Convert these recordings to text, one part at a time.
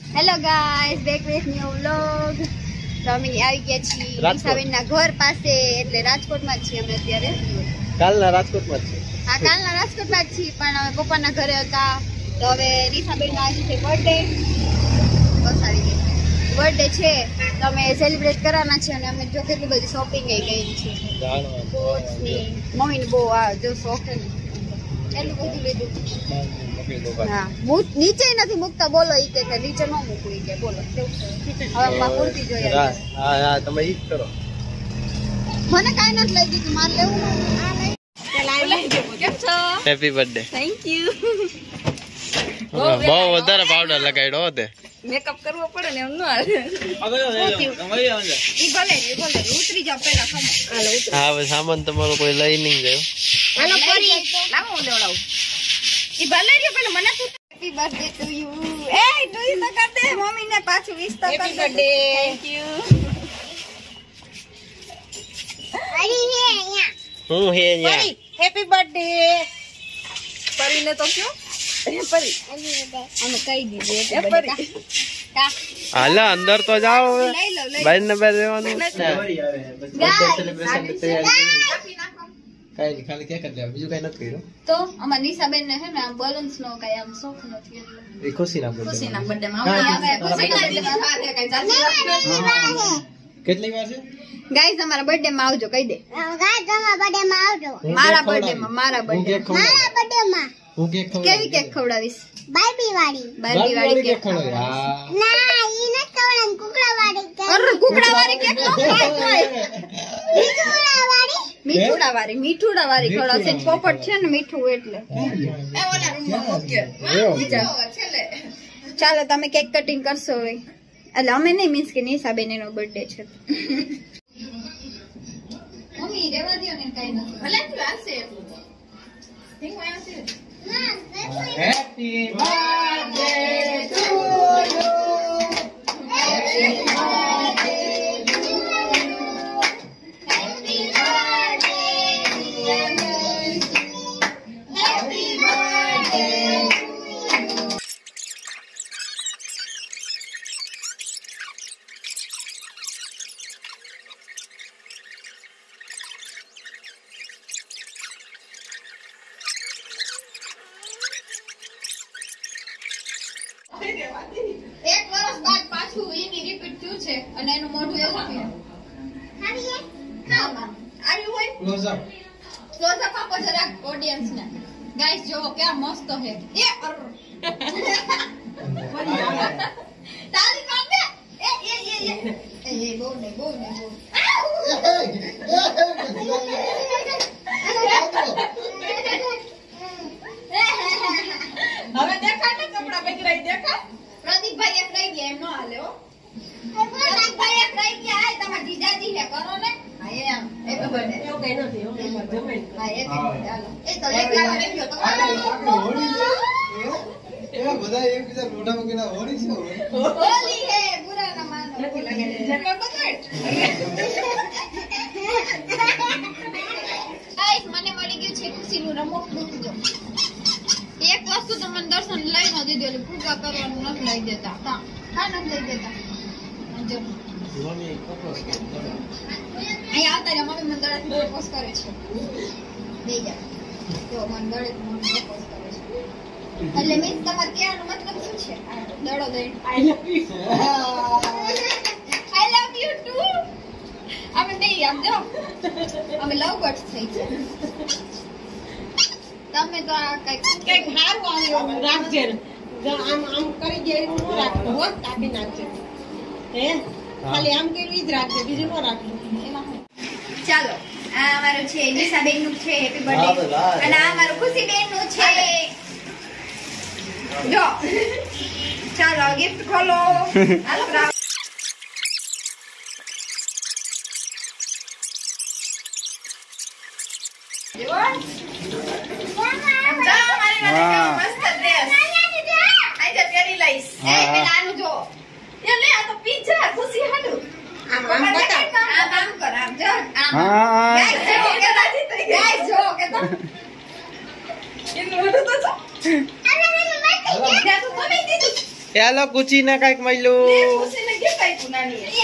Hello guys back with new vlog તો અમે આવી ગયા છીએ. નિશાબેનના ઘર પાસે એટલે રાજકોટમાં જ છીએ અમે અત્યારે. કાલના રાજકોટમાં જ છીએ. હા કાલના રાજકોટમાં જ છીએ પણ અમે પપ્પાના ઘરે હતા. તો હવે નિશાબેનનો આજે છે બર્થડે બસ આવી ગઈ. બર્થડે છે. તો અમે સેલિબ્રેટ કરવાના છે અને અમે જો કેટલી બધી શોપિંગ એ ગઈ છે. મમ્મીને બહુ આ જો શોખ એટલું બધું લીધું. મોકલી દો હા નીચે નથી મૂકતા બોલો ઈ કે કે નીચે ન મૂકવી કે બોલો. હવે માં પૂરતી જોઈએ હા હા હા તમે ઈ જ કરો. મને કાંઈ નથી લઈ દીધું મારે લેવું નથી. કેમ છો? હેપી બર્થડે થેન્ક યુ બહુ વધારે પાવડર લગાડ્યો તે. મેકઅપ કરવો પડે ને એમ ન હાલે. ઈ ભલે ઈ ભલે. ઉતરી જાવ પહેલા ખમો હા સામાન તમારો કોઈ લઈ નહીં ગયો. હાલો ફરી. લાવો લેવડાવું. ઈ ભલે પેલા મને શું હેપી બર્થડે ટુ યુ એ ટુ યુ તો કર દે. મમ્મી ને પાછું વિશ તો કર દે. થેન્ક યુ હું હે અહીંયા? હેપી બર્થડે પરીને તો કયો? પરી અમે કહી દીધું એટલે પરી કા? હાલો અંદર તો જાઓ હવે. લઈ લો લઈ બહાર ને બહાર રહેવાનું કઈ ખાલી કેક જ લેવા બીજું કાઈ નથી કર્યું. તો અમાર નિશાબેન ને હે ને આ બલન્સ નો કાઈ આમ શોખ નથી એટલે એ ખુશી ના માં. અમે ખુશીના birthday માં જાતી કેટલી વાર છે? ગાઈસ અમારા બર્થડે માં આવજો કહી દે. હું મારા બર્થડે માં મારા હું બર્થડે માં. હું કેક ખવડાવું કેવી કેક ખવડાવીશ? બાર્બી વાળી. બાર્બી વાળી કેક ખવડાવી હા અરે કુકડા વાળી કેક અરે કુકડા વાળી કોઈ મીઠુડા વાળી મીઠુડા વાળી ખવડાવશે પોપટ છે ને મીઠું એટલે. ચાલો તમે કેક કટિંગ કરશો એટલે અમે નહીં મીન્સ કે નિશાબેન એનો બર્થડે છે. અને એનું મોઢું એવું થયું હા આવી હોય ક્લોઝ અપ ક્લોઝ અપ આપો જરાક ઓડિયન્સ ને ગાઈસ જો કે મસ્ત હે એ અર. તાળી પાડ દે એ એ એ એ એ બોલ ને બોલ ને બહુ હવે દેખાડ ને કપડા પહેરાઈ દેખાડ પ્રદીપભાઈ એક રહી ગયા એમ નો હાલે હો પ્રદીપભાઈ એક રહી ગયા હાય તમારા જીજાજી હે કરો ને હા એમ એ ખબર ને હા એ ખબર હાલો એ તો એકલા વાર રહી ગયો તો બધા એકબીજા મોઢા મૂકીને હોળી છે હોલી હે બુરા ના માનો મળી ગયું છે ખુશીનું રમૂક દૂધ એક વસ્તુ તો મને દર્શન લઈ ન દીધું પૂજા કરવાનું નથી લઈ દેતા. કા નથી લઈ દેતા. જો. મમ્મી કપડો છે. અહીંયા આવતા રહ્યા મમ્મી મને દડેથી પ્રપોઝ કરે છે. બે જા જો મને દડેથી મને પ્રપોઝ કરે છે. એટલે મીન્સ તમારે કહેવાનો મતલબ શું છે? આ દઈ. આઈ લવ યુ ટુ અમે બે આમ જો. અમે લવ બર્ડ્સ થઈ છે તમે તો આ કંઈક રાખજે. આમ આમ કરી દે એવું રાખતો હોત કાપી નાખજે. હે? ખાલી આમ કર્યું ઈ જ રાખજે બીજું ન રાખજો એમાં ચાલો આ અમારું છે નિશાબેનનું છે હેપી બર્થડે અને આ અમારું ખુશીબેનનું છે. જો. ચાલો ગિફ્ટ ખોલો. હાલો રાવ. જો. જો, મારી માટે કેવો મસ્ત dress. આજે પહેરી લઈશ. એ, પેલા આનું જો. એ લે, આ તો pizza, ખુશી હાલું. આમ કરતા આમ આમ કર, આમ જો. હા Guys, જો, કે દાદી થઈ ગઈ. જો, કે તો. એનું તો તો કુચી ને કંઈક. એ.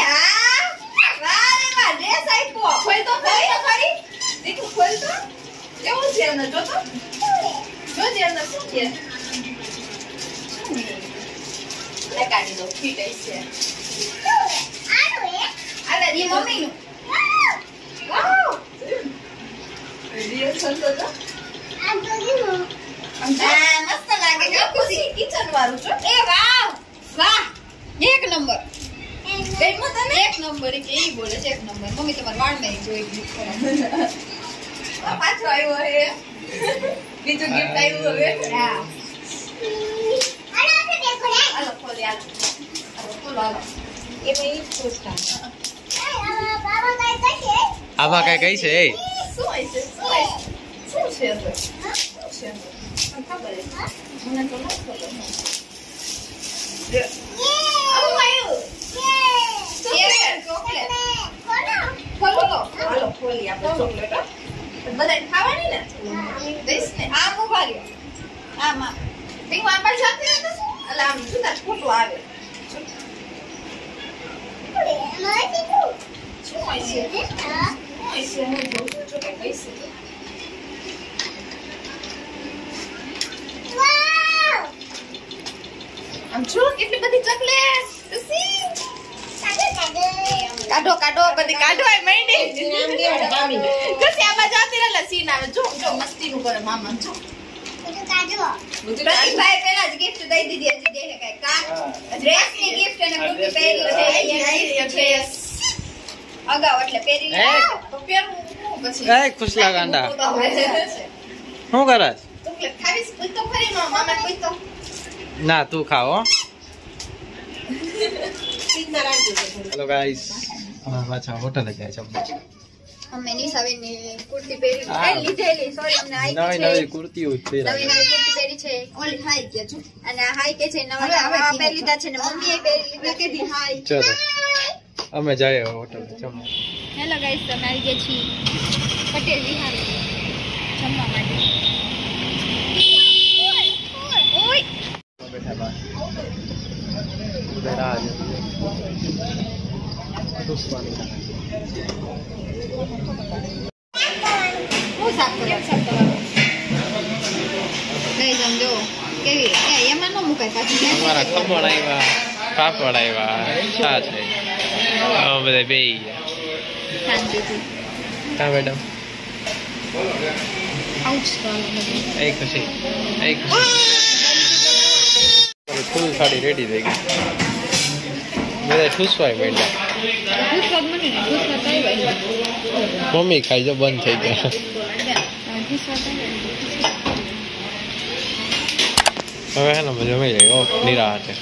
ખોલ તો ખરી તો ખરી. દીકુ, ખોલ તો. કેવું છે અંદર, જો તો. જોજે અંદર શું છે. લે, કાઢી દો. આલે, ઈ મમ્મીનું. વાહ. Real સંતો જો. આમ જો. હા, મસ્ત લાગે છે. ખુશી, kitchen વાળું છો. એ વાહ, વાહ. એક નંબર ગમ્યું તને? એક નંબર કે ઈ બોલે છે એક નંબર મમ્મી તમારા વાળમાં ઈ જોઈ ગયું આ પાછો આવ્યો હે બીજું ગિફ્ટ આવ્યું હવે હા હાલો ખોલી હાલો ખોલો હાલો એ મેં જ ખુશ આમાં કઈ કઈ છે એ ખાવાની ને દઈશ ને આમ ઊભા રહ્યો આમાં ટીંગુ આમ આપી દે તો શું? એટલે આમ જુદા જ ખોટું આવે શું હોય છે શું હોય છે હું જોઉં છું જો કંઈ કઈ છે આમ જો કેટલી બધી ચોકલેટ. કાઢો કાઢો. બધી કાઢો આ માંડી. નામ કેવું ભામી કસી આમાં જાતી રહે સીન આવે જો જો મસ્તી નું કરે મામા જો. ગિફ્ટ દઈ દીધી. હજી દે હે. કાંઈ. કાં dress ની gift અને કુર્તી પહેરી છે અગાઉ એટલે પહેરી લે. હે? તો પહેરવું પછી? એ ખુશલા ગાંડા. હું તો હવે છે. શું કરસ ખાવીશ? પૂછતો ખરી મારા મામાને પૂછ તો. ના તું ખાઓ. હેલો ગાઈસ પાછા હોટલે જાય છે અમે નિશાબેનની કુર્તી પહેરી હા. લીધેલી. સોરી અમને નવી નવી કુર્તીઓ જ નવી નવી કુર્તી પહેરી છે. ઓલી હાઈ કે છે? અને હાઈ કે છે નવા નવા પહેરી લીધા છે ને મમ્મીએ પહેરી લીધા કે દી હાઈ ચલો. અમે જઈએ હોટલે જમવા. હેલો ગાઈસ તમે આવી ગયા છીએ. પટેલ વિહાર. જમવા માટે. બેઠા બહાર બધા રાહ જોઈ દુશ્મની હું સાફ કરું સાફ કરવાનું લઈ જામ જો કેવી એમાં ન મુકાય પાછું અમારા ખમણ આવ્યા પાપડ આવ્યા છે બધા બે ગયા કા મેડમ એક ખુશી એક ફૂલ સાડી રેડી થઈ ગઈ. બધા ઠૂસવાય માંડ્યા. મમ્મી ખાઈ જો, બંધ થઈ ગયા. હવે હે ને જમી લઈ ઓ નિરાહતે